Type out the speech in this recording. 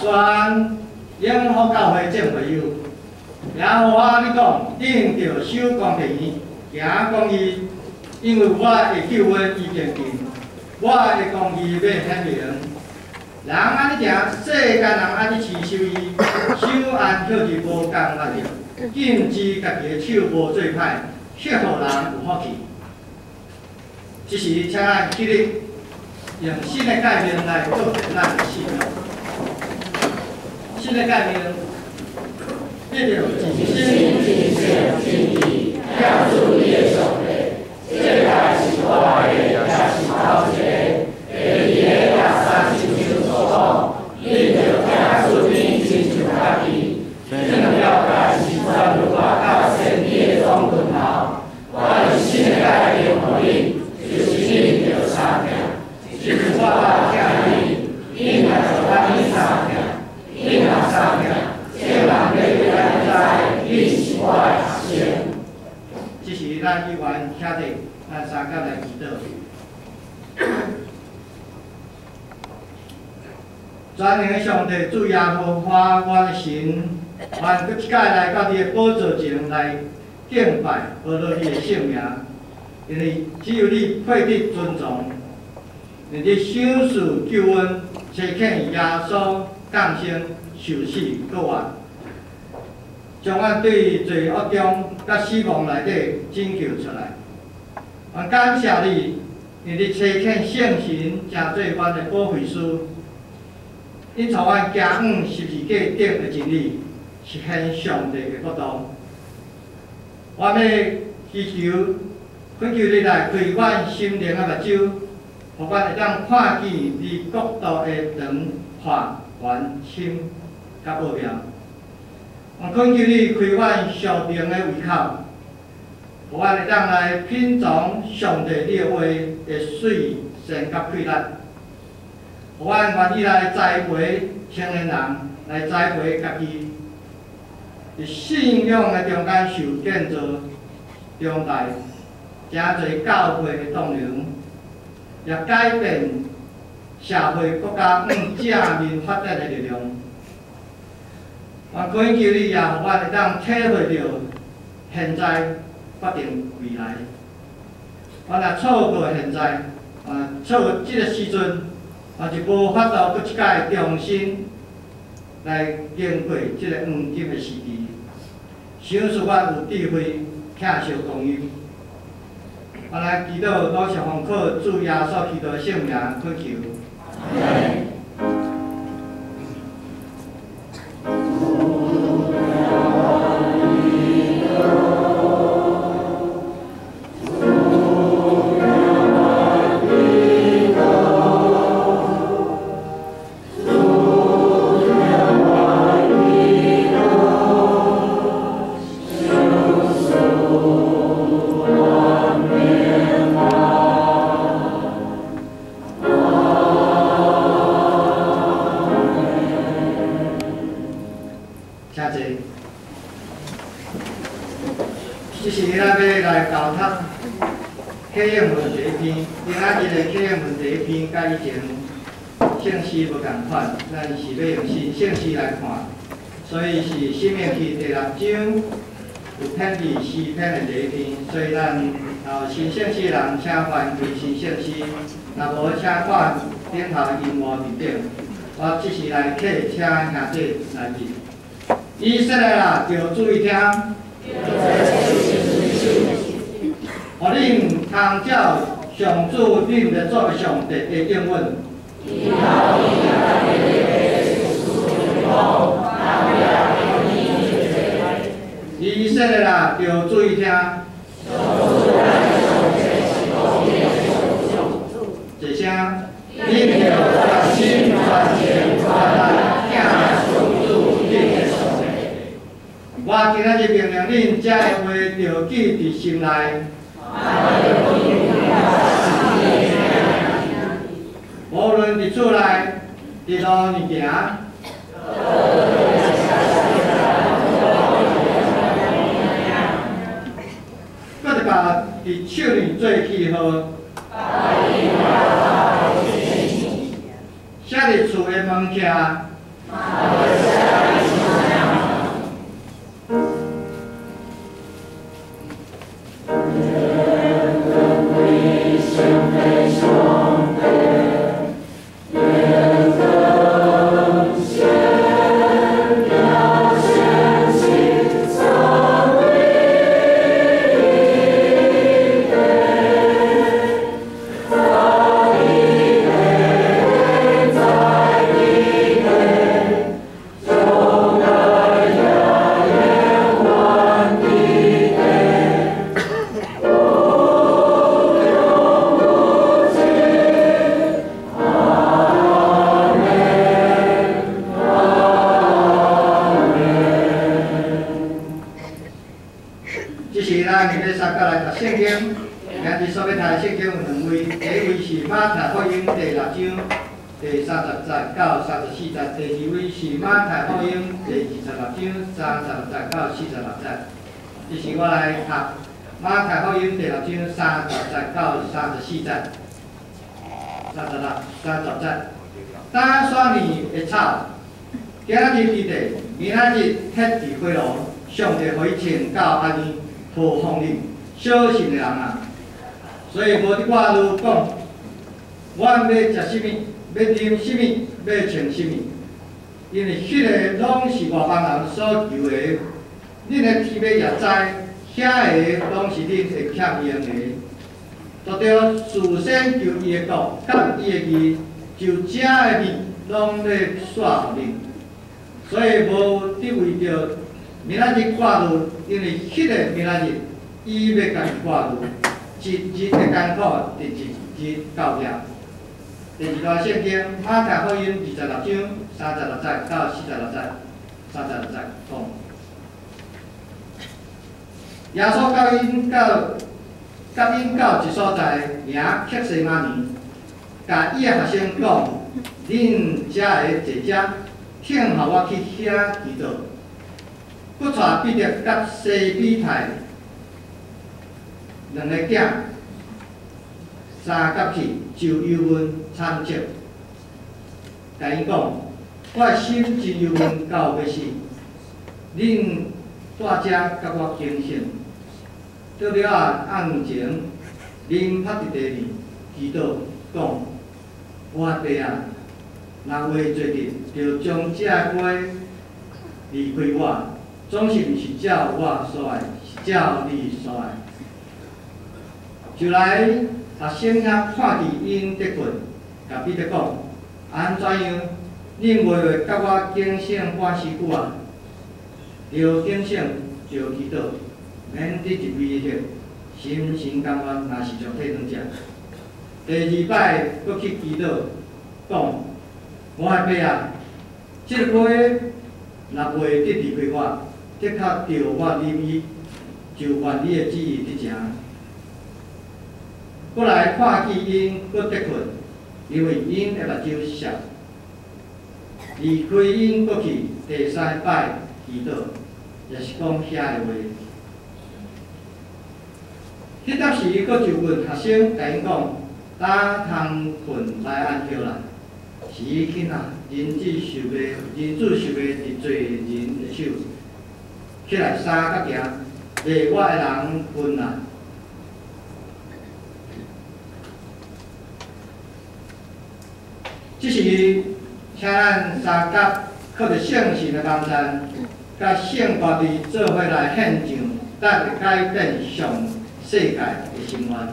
宣永福教会正会友，也互我你讲，顶着守公平，行公义，因为我的救恩已经近，我的公义要显明。人安尼行，世间人安尼持守伊，手安靠伫无共压力，禁止家己的手无做歹，血互人有福气。即时，请咱起立，用新的概念来做咱的信仰。 စိလကမြေလုံးပြည့်တယ်ရှင်ရှင်ရှင်ရှင်ရှင်ဒီရာဇူရဲ့ဆောင်တဲ့စိလကရှိတော်ရဲ့ရာရှိတော်ရဲ့ဒီရဲ့ရာစာရှိတော်တော်ဒီရဲ့ရာဇူရင်ရှင်ရှင်ပါပြီသင်္ကြန်ရောက်တာရှိတော်ပါ 我的学生。这是咱一员兄弟，咱三角来祈祷。全能的上帝，主耶稣花我的神，还搁一届来到你的宝座前来敬拜，报道你的圣名，因为只有你配得尊重，你的享受救恩，切恳耶稣。降生、受死、搁活，将阮对罪恶中、甲死亡内底拯救出来。我感谢你，因你差遣圣神，正做阮的保惠师，因从阮行五十字架顶的真理，实现上帝的国度。我欲祈求，恳求你来开阮心灵的目睭，互阮会当看见你国度的长宽。关心甲报名，我恳求你开阮属灵的胃口，互阮会当来品尝上帝你的话的水善甲快乐，互阮愿意来栽培青年人，来栽培家己，伫信仰的中间受建造、中代，诚侪教会的栋梁，也改变。社会国家正面发展的力量，我恳求你也互我会当体会到现在决定未来。我若错过现在，啊，错过即个时阵，我就无法度搁一届重新来经过即个黄金的时期。想使我有智慧，疼惜公益。我来祈祷，多谢奉靠主耶稣基督圣名恳求。今仔日来看问题片，甲以前信息无同款，咱是要用新信息来看，所以是新片区第六章有骗字、欺骗的第一片。所以咱哦，新信息人请翻开新信息，若无请看顶头电话面顶，我即时来客，请兄弟来坐。伊说的啦，着注意听，互恁参照。上主恁的作上帝的应允。以色列啦，要注意听。一声，恁要专心专情专来听上主恁的上帝。我今仔日命令恁，这话着记伫心内。无论伫厝内，伫路里行，搁一把伫手里做记号，写伫厝的门徛。这马太福音第六章第三十节到三十四节，第二位是马太福音第二十六章三十六节到四十六节。这是我来读马太福音第六章三十节到三十四节，三十六、三十节。打山年的草，今日是地，明仔日ฮ็伫火炉，上帝互伊穿到安尼。托奉你，小心的人啊！所以无伫话路讲，阮要食啥物，要啉啥物，要穿啥物，因为迄个拢是外邦人所求的。恁的天父也知，遐个拢是恁会欠用的。除着事先求伊的国，甲伊的义，就遮的物拢要煞互恁。所以无伫为着。明仔日挂路，因为迄个明仔日，伊要甲伊挂路，一日的艰苦，第一日到了。第二段圣经，马太福音二十六章三十六节到四十六节，三十六节讲。耶稣教因到，教因到一所在，名克西马尼，甲伊的学生讲，恁遮个坐遮，听候我去遐祈祷。搁带彼得甲西比泰两个囝，三甲去就忧闷参照，甲因讲，我心真忧闷到要死，恁带遮甲我警醒。到了啊暗前，恁拍伫地里祈祷讲，我爸啊，若话做阵，就将这话离开我。总是毋是照我所爱，是照你所爱。就来学生仔看见因得困，甲彼得讲：安怎样？恁袂会甲我警醒半时久啊？要警醒就祈祷，免得一味迄心神甘愿，若是上体软食。第二摆搁去祈祷，讲：我爱爸啊，即个若袂得离开我。的确着我入伊，就愿你的旨意伫成。过来看见因搁得困，因为因的目睭涩。离开因过去第三摆祈祷，也是讲遐的话。迄当时搁就问学生，甲因讲：呾通困来安歇啦？是伊囡仔，人子受的，人子受袂伫罪人的手。起来三角行，另外的人分啊。即是请咱三甲靠着圣神的帮助，甲圣伯的做伙来献上，咱会改变上世界的生活。